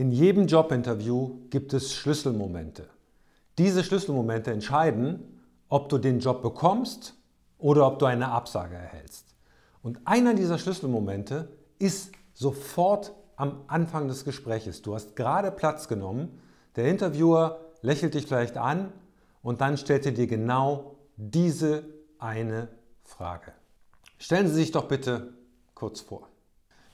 In jedem Jobinterview gibt es Schlüsselmomente. Diese Schlüsselmomente entscheiden, ob du den Job bekommst oder ob du eine Absage erhältst. Und einer dieser Schlüsselmomente ist sofort am Anfang des Gespräches. Du hast gerade Platz genommen, der Interviewer lächelt dich vielleicht an und dann stellt er dir genau diese eine Frage. Stellen Sie sich doch bitte kurz vor.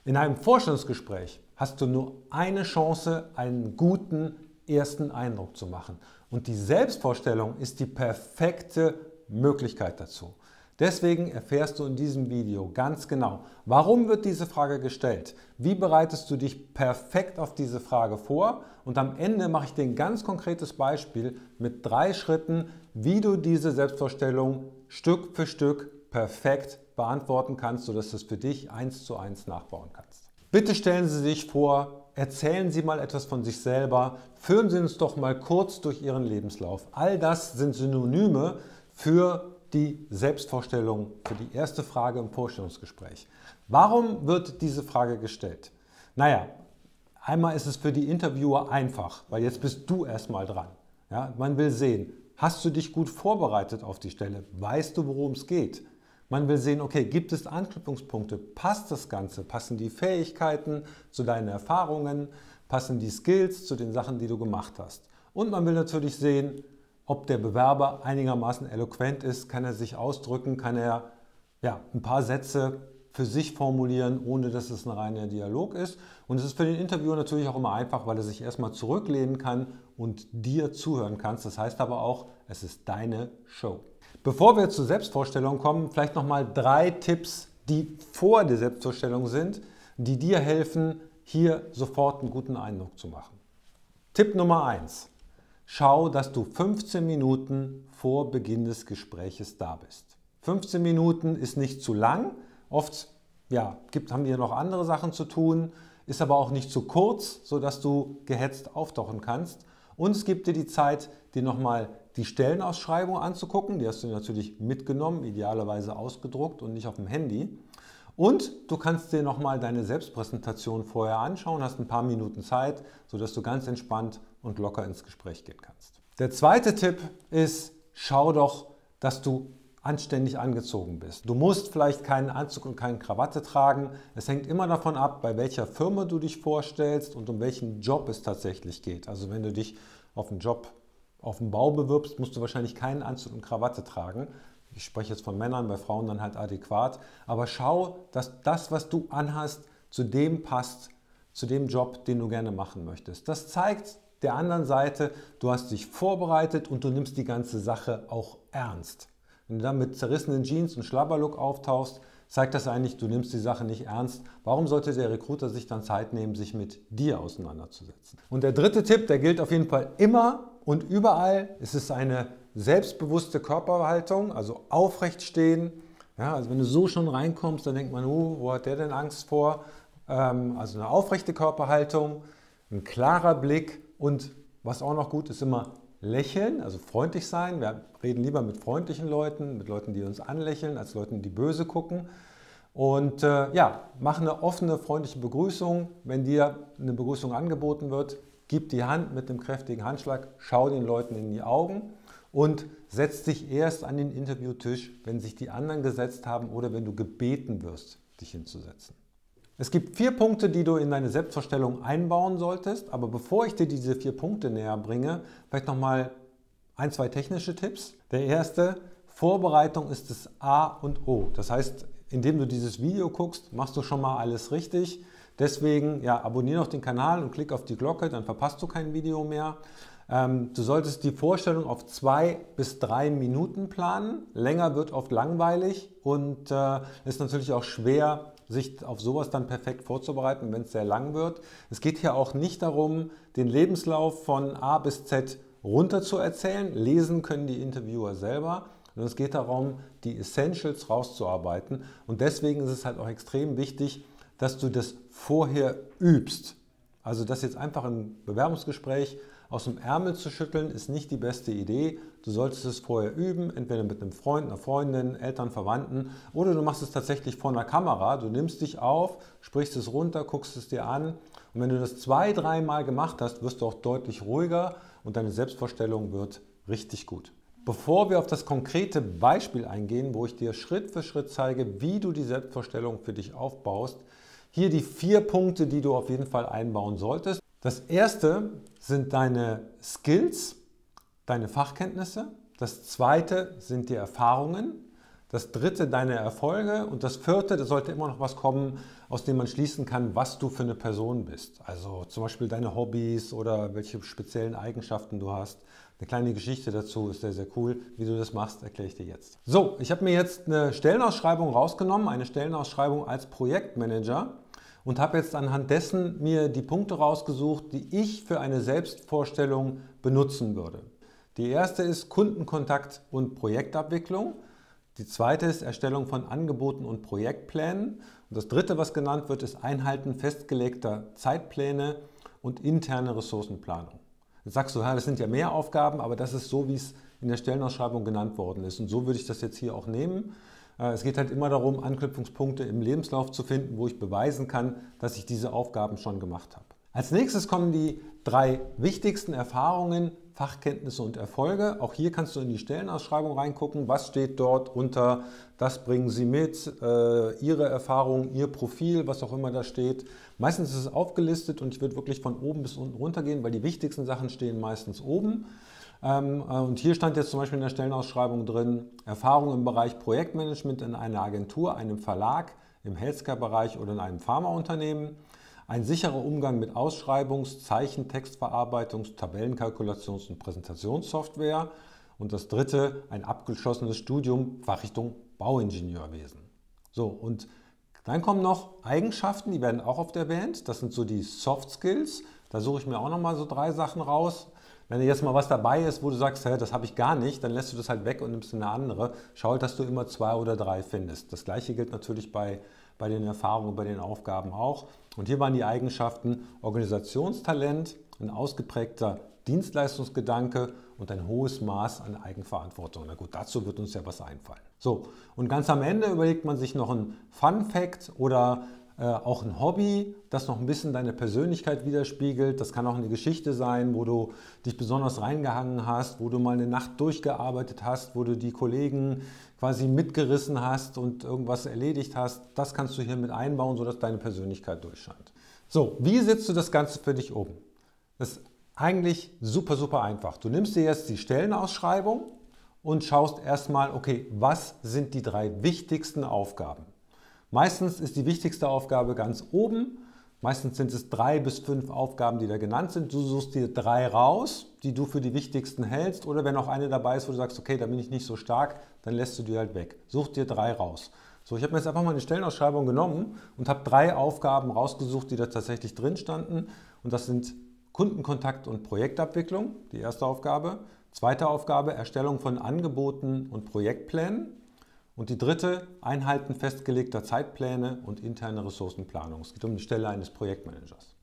In einem Vorstellungsgespräch hast du nur eine Chance, einen guten ersten Eindruck zu machen. Und die Selbstvorstellung ist die perfekte Möglichkeit dazu. Deswegen erfährst du in diesem Video ganz genau, warum wird diese Frage gestellt, wie bereitest du dich perfekt auf diese Frage vor und am Ende mache ich dir ein ganz konkretes Beispiel mit drei Schritten, wie du diese Selbstvorstellung Stück für Stück perfekt beantworten kannst, sodass du es für dich eins zu eins nachbauen kannst. Bitte stellen Sie sich vor, erzählen Sie mal etwas von sich selber, führen Sie uns doch mal kurz durch Ihren Lebenslauf. All das sind Synonyme für die Selbstvorstellung für die erste Frage im Vorstellungsgespräch. Warum wird diese Frage gestellt? Naja, einmal ist es für die Interviewer einfach, weil jetzt bist du erstmal dran. Ja, man will sehen, hast du dich gut vorbereitet auf die Stelle? Weißt du, worum es geht? Man will sehen, okay, gibt es Anknüpfungspunkte? Passt das Ganze? Passen die Fähigkeiten zu deinen Erfahrungen? Passen die Skills zu den Sachen, die du gemacht hast? Und man will natürlich sehen, ob der Bewerber einigermaßen eloquent ist, kann er sich ausdrücken, kann er ja, ein paar Sätze für sich formulieren, ohne dass es ein reiner Dialog ist. Und es ist für den Interviewer natürlich auch immer einfach, weil er sich erstmal zurücklehnen kann und dir zuhören kannst. Das heißt aber auch, es ist deine Show. Bevor wir zur Selbstvorstellung kommen, vielleicht nochmal drei Tipps, die vor der Selbstvorstellung sind, die dir helfen, hier sofort einen guten Eindruck zu machen. Tipp Nummer eins: schau, dass du 15 Minuten vor Beginn des Gespräches da bist. 15 Minuten ist nicht zu lang. Oft ja, gibt, haben wir noch andere Sachen zu tun, ist aber auch nicht zu kurz, sodass du gehetzt auftauchen kannst. Und es gibt dir die Zeit, dir nochmal die Stellenausschreibung anzugucken. Die hast du natürlich mitgenommen, idealerweise ausgedruckt und nicht auf dem Handy. Und du kannst dir nochmal deine Selbstpräsentation vorher anschauen, hast ein paar Minuten Zeit, sodass du ganz entspannt und locker ins Gespräch gehen kannst. Der zweite Tipp ist, schau doch, dass du anständig angezogen bist. Du musst vielleicht keinen Anzug und keine Krawatte tragen. Es hängt immer davon ab, bei welcher Firma du dich vorstellst und um welchen Job es tatsächlich geht. Also wenn du dich auf einen Job auf dem Bau bewirbst, musst du wahrscheinlich keinen Anzug und Krawatte tragen. Ich spreche jetzt von Männern, bei Frauen dann halt adäquat. Aber schau, dass das, was du anhast, zu dem passt, zu dem Job, den du gerne machen möchtest. Das zeigt der anderen Seite, du hast dich vorbereitet und du nimmst die ganze Sache auch ernst. Wenn du dann mit zerrissenen Jeans und Schlabberlook auftauchst, zeigt das eigentlich, du nimmst die Sache nicht ernst. Warum sollte der Recruiter sich dann Zeit nehmen, sich mit dir auseinanderzusetzen? Und der dritte Tipp, der gilt auf jeden Fall immer und überall. Es ist eine selbstbewusste Körperhaltung, also aufrecht stehen. Ja, also wenn du so schon reinkommst, dann denkt man, uh, wo hat der denn Angst vor? Ähm, also eine aufrechte Körperhaltung, ein klarer Blick und was auch noch gut ist, immer lächeln, also freundlich sein. Wir reden lieber mit freundlichen Leuten, mit Leuten, die uns anlächeln, als Leuten, die böse gucken. Und äh, ja, mach eine offene, freundliche Begrüßung. Wenn dir eine Begrüßung angeboten wird, gib die Hand mit einem kräftigen Handschlag, schau den Leuten in die Augen und setz dich erst an den Interviewtisch, wenn sich die anderen gesetzt haben oder wenn du gebeten wirst, dich hinzusetzen. Es gibt vier Punkte, die du in deine Selbstvorstellung einbauen solltest, aber bevor ich dir diese vier Punkte näher bringe, vielleicht nochmal ein, zwei technische Tipps. Der erste, Vorbereitung ist das A und O. Das heißt, indem du dieses Video guckst, machst du schon mal alles richtig. Deswegen ja, abonniere noch den Kanal und klick auf die Glocke, dann verpasst du kein Video mehr. Ähm, du solltest die Vorstellung auf zwei bis drei Minuten planen. Länger wird oft langweilig und äh, ist natürlich auch schwer, sich auf sowas dann perfekt vorzubereiten, wenn es sehr lang wird. Es geht hier auch nicht darum, den Lebenslauf von A bis Z runter zu erzählen. Lesen können die Interviewer selber. Und es geht darum, die Essentials rauszuarbeiten. Und deswegen ist es halt auch extrem wichtig, dass du das vorher übst. Also das jetzt einfach im Bewerbungsgespräch aus dem Ärmel zu schütteln, ist nicht die beste Idee. Du solltest es vorher üben, entweder mit einem Freund, einer Freundin, Eltern, Verwandten oder du machst es tatsächlich vor einer Kamera. Du nimmst dich auf, sprichst es runter, guckst es dir an und wenn du das zwei, dreimal gemacht hast, wirst du auch deutlich ruhiger und deine Selbstvorstellung wird richtig gut. Bevor wir auf das konkrete Beispiel eingehen, wo ich dir Schritt für Schritt zeige, wie du die Selbstvorstellung für dich aufbaust, hier die vier Punkte, die du auf jeden Fall einbauen solltest. Das erste sind deine Skills, deine Fachkenntnisse. Das zweite sind die Erfahrungen. Das dritte deine Erfolge. Und das vierte, da sollte immer noch was kommen, aus dem man schließen kann, was du für eine Person bist. Also zum Beispiel deine Hobbys oder welche speziellen Eigenschaften du hast. Eine kleine Geschichte dazu ist sehr, sehr cool. Wie du das machst, erkläre ich dir jetzt. So, ich habe mir jetzt eine Stellenausschreibung rausgenommen, eine Stellenausschreibung als Projektmanager und habe jetzt anhand dessen mir die Punkte rausgesucht, die ich für eine Selbstvorstellung benutzen würde. Die erste ist Kundenkontakt und Projektabwicklung. Die zweite ist Erstellung von Angeboten und Projektplänen. Und das dritte, was genannt wird, ist Einhalten festgelegter Zeitpläne und interne Ressourcenplanung. Jetzt sagst du, ja, das sind ja mehr Aufgaben, aber das ist so, wie es in der Stellenausschreibung genannt worden ist. Und so würde ich das jetzt hier auch nehmen. Äh, es geht halt immer darum, Anknüpfungspunkte im Lebenslauf zu finden, wo ich beweisen kann, dass ich diese Aufgaben schon gemacht habe. Als nächstes kommen die drei wichtigsten Erfahrungen, Fachkenntnisse und Erfolge. Auch hier kannst du in die Stellenausschreibung reingucken. Was steht dort unter, das bringen Sie mit, äh, Ihre Erfahrung, Ihr Profil, was auch immer da steht. Meistens ist es aufgelistet und ich würde wirklich von oben bis unten runtergehen, weil die wichtigsten Sachen stehen meistens oben. Ähm, äh, und hier stand jetzt zum Beispiel in der Stellenausschreibung drin, Erfahrung im Bereich Projektmanagement in einer Agentur, einem Verlag, im Healthcare-Bereich oder in einem Pharmaunternehmen. Ein sicherer Umgang mit Ausschreibungs-, Zeichen-, Textverarbeitungs-, Tabellenkalkulations- und Präsentationssoftware. Und das dritte, ein abgeschlossenes Studium Fachrichtung Bauingenieurwesen. So, und dann kommen noch Eigenschaften, die werden auch oft erwähnt. Das sind so die Soft Skills. Da suche ich mir auch noch mal so drei Sachen raus. Wenn jetzt mal was dabei ist, wo du sagst, hey, das habe ich gar nicht, dann lässt du das halt weg und nimmst eine andere. Schau halt, dass du immer zwei oder drei findest. Das gleiche gilt natürlich bei, bei den Erfahrungen, bei den Aufgaben auch. Und hier waren die Eigenschaften Organisationstalent, ein ausgeprägter Dienstleistungsgedanke und ein hohes Maß an Eigenverantwortung. Na gut, dazu wird uns ja was einfallen. So, und ganz am Ende überlegt man sich noch ein Fun Fact oder äh, auch ein Hobby, das noch ein bisschen deine Persönlichkeit widerspiegelt. Das kann auch eine Geschichte sein, wo du dich besonders reingehangen hast, wo du mal eine Nacht durchgearbeitet hast, wo du die Kollegen quasi mitgerissen hast und irgendwas erledigt hast. Das kannst du hier mit einbauen, sodass deine Persönlichkeit durchscheint. So, wie setzt du das Ganze für dich um? Das ist eigentlich super, super einfach. Du nimmst dir jetzt die Stellenausschreibung und schaust erstmal, okay, was sind die drei wichtigsten Aufgaben? Meistens ist die wichtigste Aufgabe ganz oben. Meistens sind es drei bis fünf Aufgaben, die da genannt sind. Du suchst dir drei raus, die du für die wichtigsten hältst. Oder wenn auch eine dabei ist, wo du sagst, okay, da bin ich nicht so stark, dann lässt du die halt weg. Such dir drei raus. So, ich habe mir jetzt einfach mal eine Stellenausschreibung genommen und habe drei Aufgaben rausgesucht, die da tatsächlich drin standen. Und das sind Kundenkontakt und Projektabwicklung, die erste Aufgabe. Zweite Aufgabe, Erstellung von Angeboten und Projektplänen. Und die dritte, Einhalten festgelegter Zeitpläne und interne Ressourcenplanung. Es geht um die Stelle eines Projektmanagers.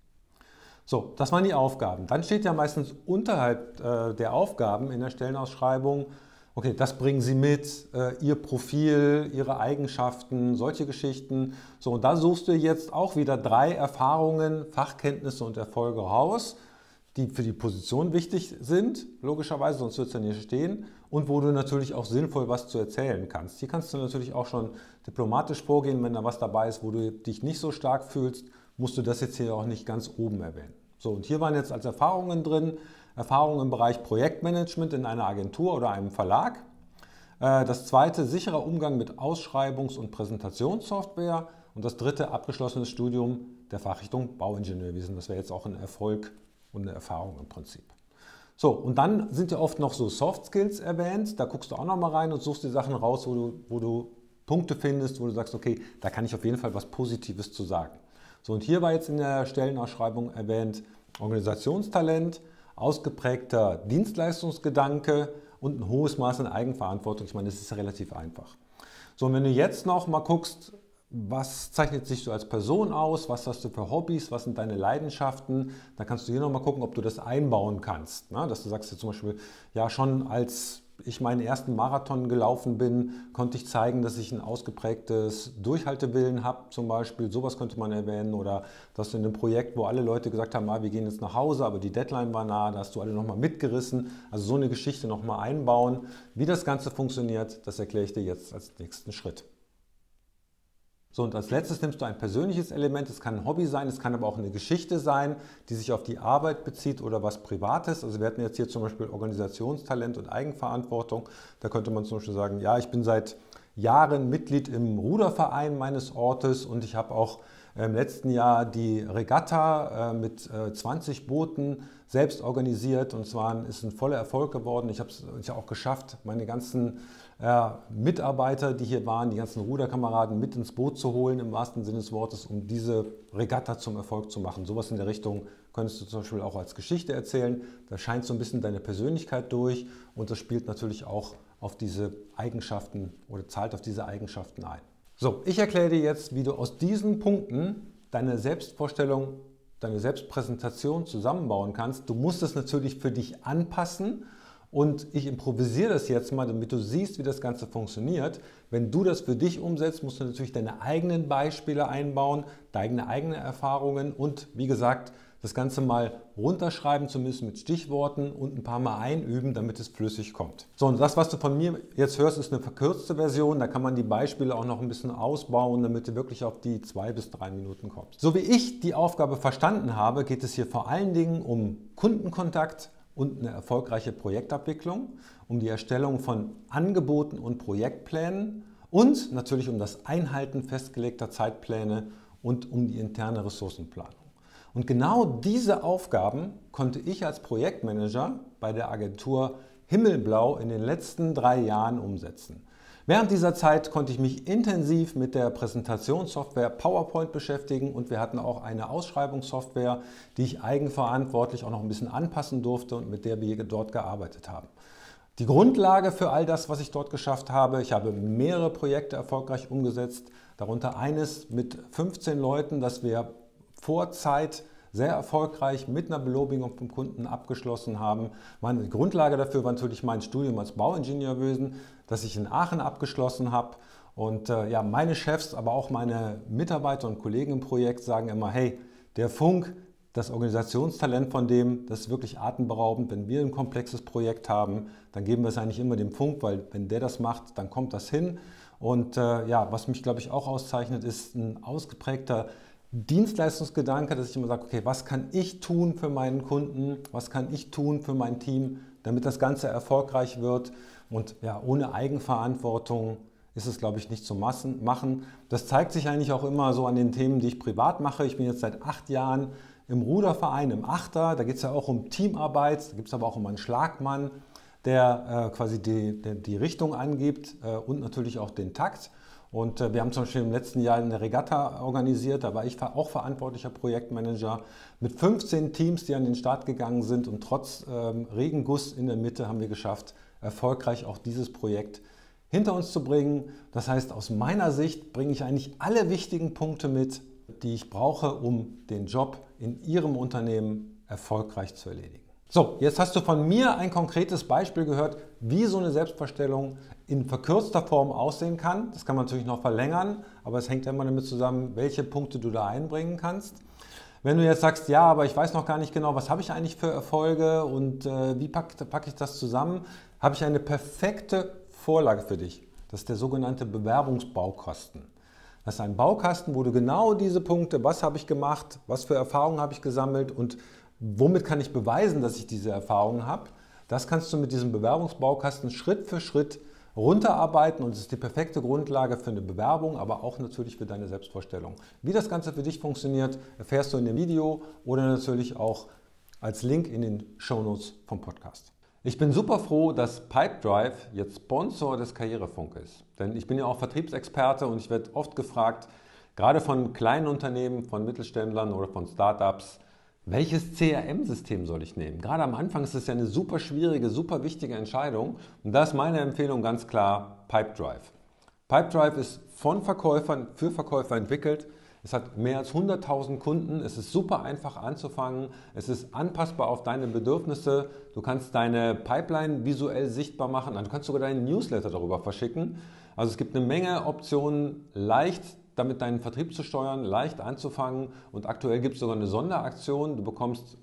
So, das waren die Aufgaben. Dann steht ja meistens unterhalb äh, der Aufgaben in der Stellenausschreibung, okay, das bringen Sie mit, äh, Ihr Profil, Ihre Eigenschaften, solche Geschichten. So, und da suchst du jetzt auch wieder drei Erfahrungen, Fachkenntnisse und Erfolge raus die für die Position wichtig sind, logischerweise, sonst wird es ja nicht stehen, und wo du natürlich auch sinnvoll was zu erzählen kannst. Hier kannst du natürlich auch schon diplomatisch vorgehen, wenn da was dabei ist, wo du dich nicht so stark fühlst, musst du das jetzt hier auch nicht ganz oben erwähnen. So, und hier waren jetzt als Erfahrungen drin, Erfahrungen im Bereich Projektmanagement in einer Agentur oder einem Verlag. Äh, das zweite, sicherer Umgang mit Ausschreibungs- und Präsentationssoftware. Und das dritte, abgeschlossenes Studium der Fachrichtung Bauingenieurwesen. Das wäre jetzt auch ein Erfolg und eine Erfahrung im Prinzip. So, und dann sind ja oft noch so Soft Skills erwähnt. Da guckst du auch noch mal rein und suchst die Sachen raus, wo du, wo du Punkte findest, wo du sagst, okay, da kann ich auf jeden Fall was Positives zu sagen. So, und hier war jetzt in der Stellenausschreibung erwähnt Organisationstalent, ausgeprägter Dienstleistungsgedanke und ein hohes Maß an Eigenverantwortung. Ich meine, das ist relativ einfach. So, und wenn du jetzt noch mal guckst, was zeichnet sich so als Person aus, was hast du für Hobbys, was sind deine Leidenschaften. Da kannst du hier nochmal gucken, ob du das einbauen kannst. Ne? Dass du sagst jetzt zum Beispiel, ja schon als ich meinen ersten Marathon gelaufen bin, konnte ich zeigen, dass ich ein ausgeprägtes Durchhaltewillen habe, zum Beispiel. Sowas könnte man erwähnen. Oder dass du in einem Projekt, wo alle Leute gesagt haben, ah, wir gehen jetzt nach Hause, aber die Deadline war nah, da hast du alle nochmal mitgerissen. Also so eine Geschichte nochmal einbauen. Wie das Ganze funktioniert, das erkläre ich dir jetzt als nächsten Schritt. So, und als letztes nimmst du ein persönliches Element. Es kann ein Hobby sein, es kann aber auch eine Geschichte sein, die sich auf die Arbeit bezieht oder was Privates. Also wir hatten jetzt hier zum Beispiel Organisationstalent und Eigenverantwortung. Da könnte man zum Beispiel sagen, ja, ich bin seit Jahren Mitglied im Ruderverein meines Ortes und ich habe auch im letzten Jahr die Regatta äh, mit 20 äh, Booten selbst organisiert und es ist ein voller Erfolg geworden. Ich habe es auch geschafft, meine ganzen Mitarbeiter, die hier waren, die ganzen Ruderkameraden mit ins Boot zu holen, im wahrsten Sinne des Wortes, um diese Regatta zum Erfolg zu machen. Sowas in der Richtung könntest du zum Beispiel auch als Geschichte erzählen. Da scheint so ein bisschen deine Persönlichkeit durch und das spielt natürlich auch auf diese Eigenschaften oder zahlt auf diese Eigenschaften ein. So, ich erkläre dir jetzt, wie du aus diesen Punkten deine Selbstvorstellung, deine Selbstpräsentation zusammenbauen kannst. Du musst es natürlich für dich anpassen und ich improvisiere das jetzt mal, damit du siehst, wie das Ganze funktioniert. Wenn du das für dich umsetzt, musst du natürlich deine eigenen Beispiele einbauen, deine eigenen Erfahrungen und wie gesagt, das Ganze mal runterschreiben, zumindest mit Stichworten und ein paar Mal einüben, damit es flüssig kommt. So, und das, was du von mir jetzt hörst, ist eine verkürzte Version. Da kann man die Beispiele auch noch ein bisschen ausbauen, damit du wirklich auf die zwei bis drei Minuten kommst. So wie ich die Aufgabe verstanden habe, geht es hier vor allen Dingen um Kundenkontakt, und eine erfolgreiche Projektabwicklung, um die Erstellung von Angeboten und Projektplänen und natürlich um das Einhalten festgelegter Zeitpläne und um die interne Ressourcenplanung. Und genau diese Aufgaben konnte ich als Projektmanager bei der Agentur Himmelblau in den letzten drei Jahren umsetzen. Während dieser Zeit konnte ich mich intensiv mit der Präsentationssoftware PowerPoint beschäftigen und wir hatten auch eine Ausschreibungssoftware, die ich eigenverantwortlich auch noch ein bisschen anpassen durfte und mit der wir dort gearbeitet haben. Die Grundlage für all das, was ich dort geschafft habe, ich habe mehrere Projekte erfolgreich umgesetzt, darunter eines mit 15 Leuten, das wir vor Zeit sehr erfolgreich mit einer Belobigung vom Kunden abgeschlossen haben. Meine Grundlage dafür war natürlich mein Studium als Bauingenieur gewesen, das ich in Aachen abgeschlossen habe. Und äh, ja, meine Chefs, aber auch meine Mitarbeiter und Kollegen im Projekt sagen immer, hey, der Funk, das Organisationstalent von dem, das ist wirklich atemberaubend. Wenn wir ein komplexes Projekt haben, dann geben wir es eigentlich immer dem Funk, weil wenn der das macht, dann kommt das hin. Und äh, ja, was mich, glaube ich, auch auszeichnet, ist ein ausgeprägter Dienstleistungsgedanke, dass ich immer sage, okay, was kann ich tun für meinen Kunden, was kann ich tun für mein Team, damit das Ganze erfolgreich wird. Und ja, ohne Eigenverantwortung ist es, glaube ich, nicht zu machen. Das zeigt sich eigentlich auch immer so an den Themen, die ich privat mache. Ich bin jetzt seit acht Jahren im Ruderverein, im Achter. Da geht es ja auch um Teamarbeit, da gibt es aber auch um einen Schlagmann, der äh, quasi die, die, die, Richtung angibt äh, und natürlich auch den Takt. Und äh, wir haben zum Beispiel im letzten Jahr eine Regatta organisiert, da war ich auch verantwortlicher Projektmanager mit 15 Teams, die an den Start gegangen sind und trotz ähm, Regenguss in der Mitte haben wir geschafft, erfolgreich auch dieses Projekt hinter uns zu bringen. Das heißt, aus meiner Sicht bringe ich eigentlich alle wichtigen Punkte mit, die ich brauche, um den Job in Ihrem Unternehmen erfolgreich zu erledigen. So, jetzt hast du von mir ein konkretes Beispiel gehört, wie so eine Selbstverstellung in verkürzter Form aussehen kann. Das kann man natürlich noch verlängern, aber es hängt immer damit zusammen, welche Punkte du da einbringen kannst. Wenn du jetzt sagst, ja, aber ich weiß noch gar nicht genau, was habe ich eigentlich für Erfolge und äh, wie packe pack ich das zusammen, habe ich eine perfekte Vorlage für dich. Das ist der sogenannte Bewerbungsbaukasten. Das ist ein Baukasten, wo du genau diese Punkte, was habe ich gemacht, was für Erfahrungen habe ich gesammelt und Womit kann ich beweisen, dass ich diese Erfahrungen habe? Das kannst du mit diesem Bewerbungsbaukasten Schritt für Schritt runterarbeiten und es ist die perfekte Grundlage für eine Bewerbung, aber auch natürlich für deine Selbstvorstellung. Wie das Ganze für dich funktioniert, erfährst du in dem Video oder natürlich auch als Link in den Shownotes vom Podcast. Ich bin super froh, dass Pipedrive jetzt Sponsor des Karrierefunk ist. Denn ich bin ja auch Vertriebsexperte und ich werde oft gefragt, gerade von kleinen Unternehmen, von Mittelständlern oder von Startups, welches CRM-System soll ich nehmen? Gerade am Anfang ist es ja eine super schwierige, super wichtige Entscheidung. Und da ist meine Empfehlung ganz klar Pipedrive. Pipedrive ist von Verkäufern für Verkäufer entwickelt. Es hat mehr als 100.000 Kunden. Es ist super einfach anzufangen. Es ist anpassbar auf deine Bedürfnisse. Du kannst deine Pipeline visuell sichtbar machen. Du kannst sogar deinen Newsletter darüber verschicken. Also es gibt eine Menge Optionen, leicht damit deinen Vertrieb zu steuern, leicht anzufangen. Und aktuell gibt es sogar eine Sonderaktion. Du bekommst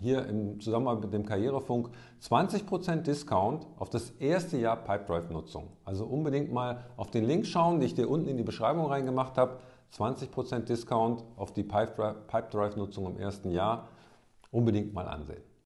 hier im Zusammenhang mit dem Karrierefunk 20% Discount auf das erste Jahr Pipedrive-Nutzung. Also unbedingt mal auf den Link schauen, den ich dir unten in die Beschreibung reingemacht habe. 20% Discount auf die Pipedrive-Nutzung im ersten Jahr. Unbedingt mal ansehen.